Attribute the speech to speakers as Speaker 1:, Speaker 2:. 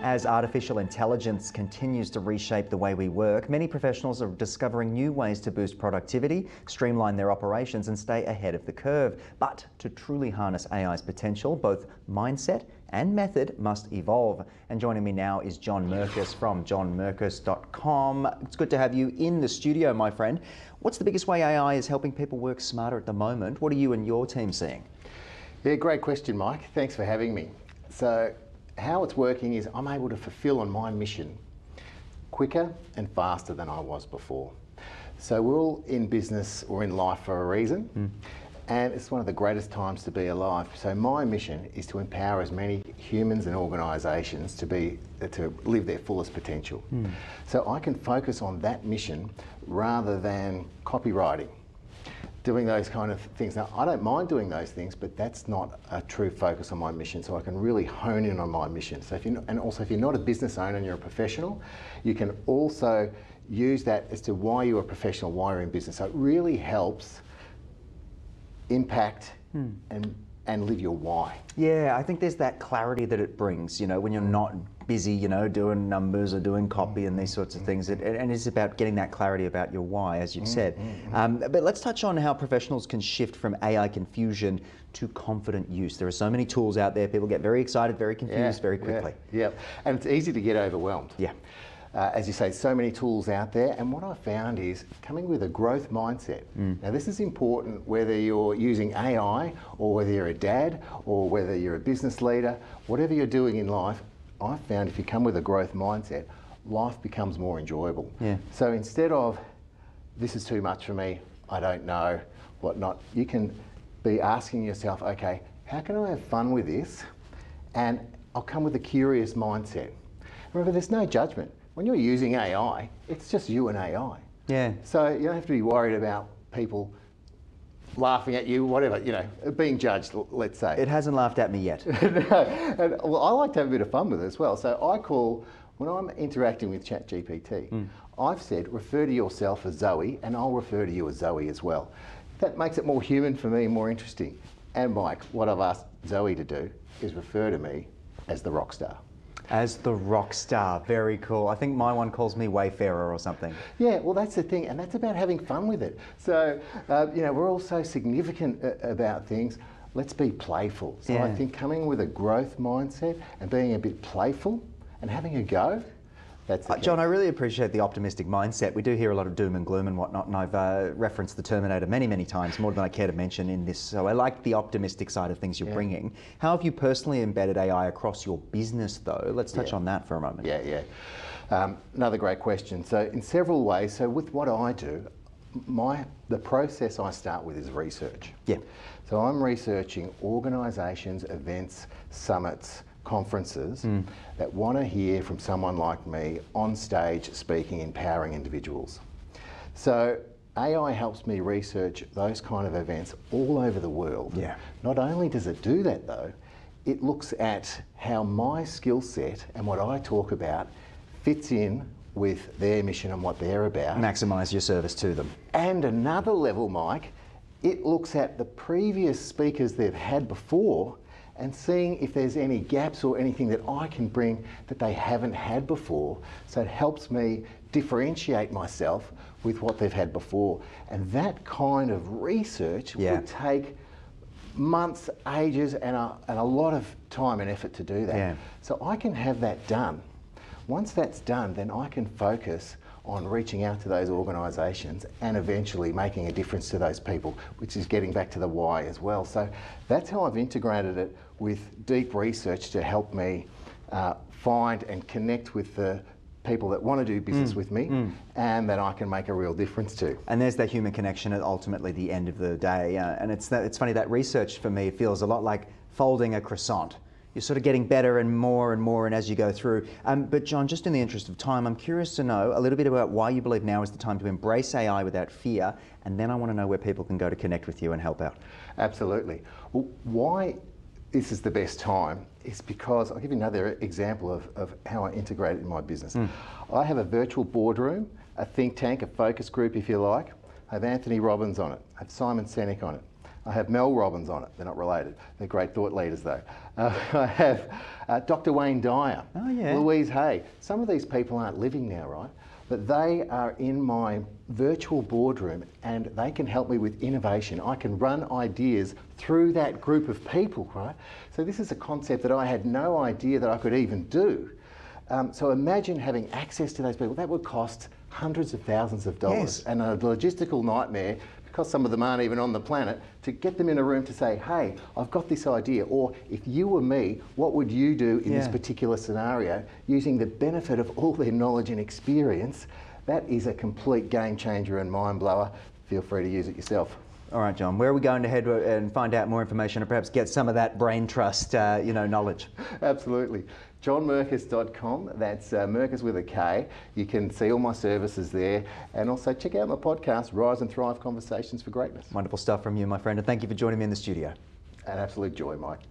Speaker 1: As artificial intelligence continues to reshape the way we work, many professionals are discovering new ways to boost productivity, streamline their operations, and stay ahead of the curve. But to truly harness AI's potential, both mindset and method must evolve. And joining me now is John Merkus from johnmerkus.com. It's good to have you in the studio, my friend. What's the biggest way AI is helping people work smarter at the moment? What are you and your team seeing?
Speaker 2: Yeah, great question, Mike. Thanks for having me. So, how it's working is I'm able to fulfill on my mission quicker and faster than I was before. So, we're all in business or in life for a reason. Mm. And it's one of the greatest times to be alive. So my mission is to empower as many humans and organisations to be to live their fullest potential. Mm. So I can focus on that mission rather than copywriting doing those kind of things. Now, I don't mind doing those things, but that's not a true focus on my mission. So I can really hone in on my mission. So if you and also if you're not a business owner and you're a professional, you can also use that as to why you're a professional, why you're in business. So it really helps impact hmm. and and live your why.
Speaker 1: Yeah, I think there's that clarity that it brings. You know, when you're not busy, you know, doing numbers or doing copy and these sorts of things. It, and it's about getting that clarity about your why, as you've mm, said. Mm, mm. Um, but let's touch on how professionals can shift from AI confusion to confident use. There are so many tools out there. People get very excited, very confused, yeah, very quickly.
Speaker 2: Yeah, yeah, and it's easy to get overwhelmed.
Speaker 1: Yeah.
Speaker 2: Uh, as you say, so many tools out there. And what I found is coming with a growth mindset. Mm. Now, this is important whether you're using AI or whether you're a dad or whether you're a business leader, whatever you're doing in life, I've found if you come with a growth mindset, life becomes more enjoyable.
Speaker 1: Yeah.
Speaker 2: So instead of, this is too much for me, I don't know, whatnot, you can be asking yourself, okay, how can I have fun with this? And I'll come with a curious mindset. Remember, there's no judgment. When you're using AI, it's just you and AI.
Speaker 1: Yeah.
Speaker 2: So you don't have to be worried about people laughing at you, whatever, you know, being judged, let's say.
Speaker 1: It hasn't laughed at me yet.
Speaker 2: no. And, well, I like to have a bit of fun with it as well. So I call, when I'm interacting with ChatGPT, mm. I've said refer to yourself as Zoe, and I'll refer to you as Zoe as well. That makes it more human for me, more interesting. And Mike, what I've asked Zoe to do is refer to me as the rock star.
Speaker 1: As the rock star, very cool. I think my one calls me Wayfarer or something.
Speaker 2: Yeah, well, that's the thing, and that's about having fun with it. So, uh, you know, we're all so significant uh, about things. Let's be playful. So, yeah. I think coming with a growth mindset and being a bit playful and having a go
Speaker 1: uh, John, I really appreciate the optimistic mindset. We do hear a lot of doom and gloom and whatnot, and I've uh, referenced the Terminator many, many times, more than I care to mention in this. So I like the optimistic side of things you're yeah. bringing. How have you personally embedded AI across your business, though? Let's touch
Speaker 2: yeah.
Speaker 1: on that for a moment.
Speaker 2: Yeah, yeah. Um, another great question. So in several ways. So with what I do, my the process I start with is research.
Speaker 1: Yeah.
Speaker 2: So I'm researching organisations, events, summits, conferences mm. that want to hear from someone like me on stage speaking, empowering individuals. So AI helps me research those kind of events all over the world.
Speaker 1: Yeah.
Speaker 2: Not only does it do that though, it looks at how my skill set and what I talk about fits in with their mission and what they're about.
Speaker 1: Maximise your service to them.
Speaker 2: And another level, Mike, it looks at the previous speakers they've had before and seeing if there's any gaps or anything that I can bring that they haven't had before. So it helps me differentiate myself with what they've had before. And that kind of research yeah. would take months, ages, and a, and a lot of time and effort to do that.
Speaker 1: Yeah.
Speaker 2: So I can have that done. Once that's done, then I can focus on reaching out to those organisations and eventually making a difference to those people, which is getting back to the why as well. So that's how I've integrated it with deep research to help me uh, find and connect with the people that want to do business mm, with me mm. and that I can make a real difference to.
Speaker 1: And there's that human connection at ultimately the end of the day. Uh, and it's, that, it's funny, that research for me feels a lot like folding a croissant you're sort of getting better and more and more and as you go through. Um, but John, just in the interest of time, I'm curious to know a little bit about why you believe now is the time to embrace AI without fear, and then I want to know where people can go to connect with you and help out.
Speaker 2: Absolutely. Well, why this is the best time is because I'll give you another example of, of how I integrate it in my business. Mm. I have a virtual boardroom, a think tank, a focus group if you like. I have Anthony Robbins on it. I have Simon Sinek on it. I have Mel Robbins on it. They're not related. They're great thought leaders, though. Uh, I have uh, Dr. Wayne Dyer,
Speaker 1: Oh, yeah.
Speaker 2: Louise Hay. Some of these people aren't living now, right? But they are in my virtual boardroom and they can help me with innovation. I can run ideas through that group of people, right? So, this is a concept that I had no idea that I could even do. Um, so, imagine having access to those people. That would cost hundreds of thousands of dollars
Speaker 1: Yes.
Speaker 2: and a logistical nightmare because some of them aren't even on the planet to get them in a room to say, hey, I've got this idea. Or if you were me, what would you do in this particular scenario using the benefit of all their knowledge and experience? That is a complete game changer and mind blower. Feel free to use it yourself.
Speaker 1: All right, John. Where are we going to head and find out more information and perhaps get some of that brain trust, uh, you know, knowledge?
Speaker 2: Absolutely. JohnMerkus.com, that's uh, Merkus with a K. You can see all my services there and also check out my podcast, Rise and Thrive Conversations for Greatness.
Speaker 1: Wonderful stuff from you, my friend, and thank you for joining me in the studio.
Speaker 2: An absolute joy, Mike.